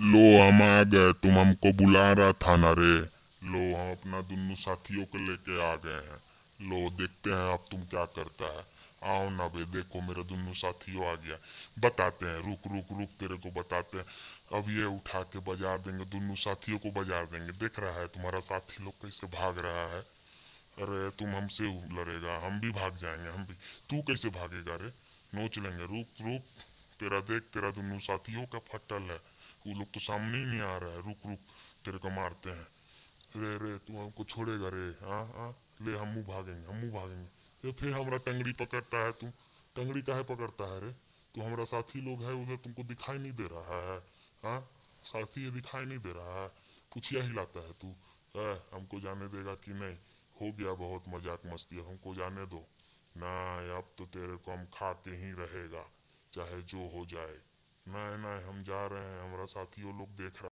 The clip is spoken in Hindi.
लो हम आ गए तुम हमको बुला रहा था ना रे। लो, हम अपना दोनों साथियों को लेके आ गए हैं। लो, देखते हैं अब तुम क्या करता है। आओ ना बे, देखो मेरे दोनों साथियों आ गया। बताते हैं, रुक रुक रुक, तेरे को बताते हैं। अब ये उठा के बजा देंगे दोनों साथियों को बजा देंगे। देख रहा है तुम्हारा साथी लोग कैसे भाग रहा है। अरे, तुम हमसे लड़ेगा, हम भी भाग जाएँगे, हम भी। तू कैसे भागेगा अरे नोच लेंगे, रुक रुक। तेरा देख, तेरा दोनों साथियों का फटल है। वो लोग तो सामने ही नहीं आ रहा है। रुक रुक, तेरे को मारते हैं। रे रे, तू हमको छोड़ेगा रे। हाँ हाँ ले, हम मुँह भागेंगे, हम मुँह भागेंगे। फिर हमारा टंगड़ी पकड़ता है तू। टंगड़ी काहे पकड़ता है रे? तू हमारा साथी लोग है उधर तुमको दिखाई नहीं दे रहा है। हाँ साथी ये दिखाई नहीं दे रहा है। पुछिया हिलाता है तू। है, हमको जाने देगा कि नहीं? हो गया बहुत मज़ाक मस्ती, हमको जाने दो। ना, अब तो तेरे को हम खा के ही रहेगा। चाहे जो हो जाए। नए नए हम जा रहे हैं, हमारा साथियों लोग देख रहा